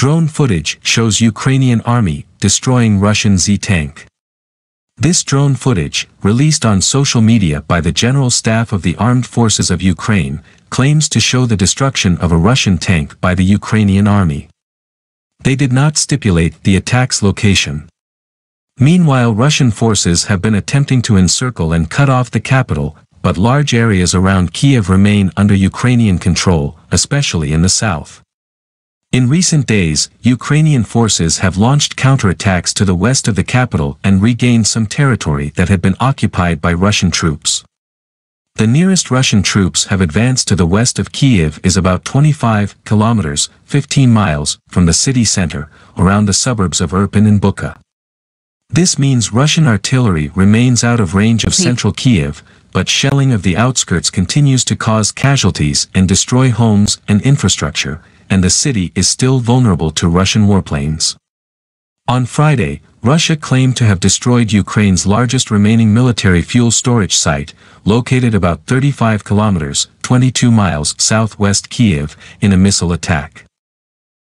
Drone footage shows Ukrainian army destroying Russian Z-tank. This drone footage, released on social media by the General Staff of the Armed Forces of Ukraine, claims to show the destruction of a Russian tank by the Ukrainian army. They did not stipulate the attack's location. Meanwhile Russian forces have been attempting to encircle and cut off the capital, but large areas around Kiev remain under Ukrainian control, especially in the south. In recent days, Ukrainian forces have launched counterattacks to the west of the capital and regained some territory that had been occupied by Russian troops. The nearest Russian troops have advanced to the west of Kiev is about 25 kilometers, 15 miles, from the city center, around the suburbs of Irpin and Bucha. This means Russian artillery remains out of range of central Kiev, but shelling of the outskirts continues to cause casualties and destroy homes and infrastructure, and the city is still vulnerable to Russian warplanes. On Friday, Russia claimed to have destroyed Ukraine's largest remaining military fuel storage site, located about 35 kilometers, 22 miles southwest Kiev, in a missile attack.